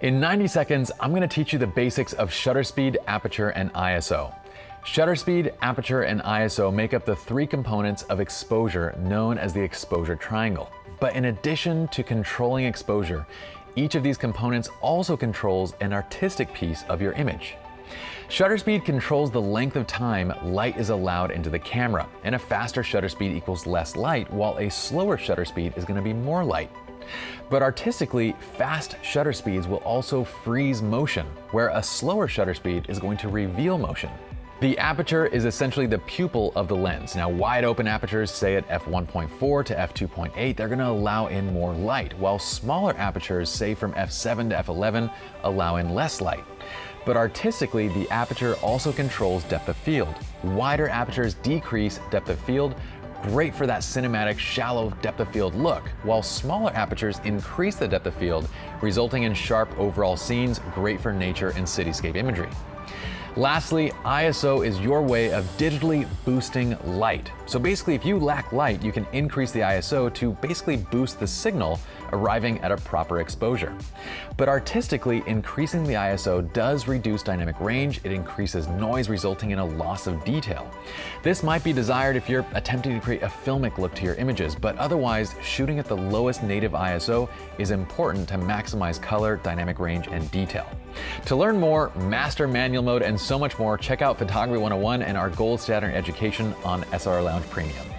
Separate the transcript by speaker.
Speaker 1: In 90 seconds, I'm going to teach you the basics of shutter speed, aperture, and ISO. Shutter speed, aperture, and ISO make up the three components of exposure known as the exposure triangle. But in addition to controlling exposure, each of these components also controls an artistic piece of your image. Shutter speed controls the length of time light is allowed into the camera, and a faster shutter speed equals less light, while a slower shutter speed is going to be more light. But artistically, fast shutter speeds will also freeze motion, where a slower shutter speed is going to reveal motion. The aperture is essentially the pupil of the lens. Now, wide open apertures, say at f1.4 to f2.8, they're gonna allow in more light, while smaller apertures, say from f7 to f11, allow in less light. But artistically, the aperture also controls depth of field. Wider apertures decrease depth of field, great for that cinematic, shallow depth of field look, while smaller apertures increase the depth of field, resulting in sharp overall scenes, great for nature and cityscape imagery. Lastly, ISO is your way of digitally boosting light. So basically, if you lack light, you can increase the ISO to basically boost the signal arriving at a proper exposure. But artistically, increasing the ISO does reduce dynamic range, it increases noise, resulting in a loss of detail. This might be desired if you're attempting to create a filmic look to your images, but otherwise, shooting at the lowest native ISO is important to maximize color, dynamic range, and detail. To learn more, master manual mode, and so much more, check out Photography 101 and our gold standard education on SLR Lounge Premium.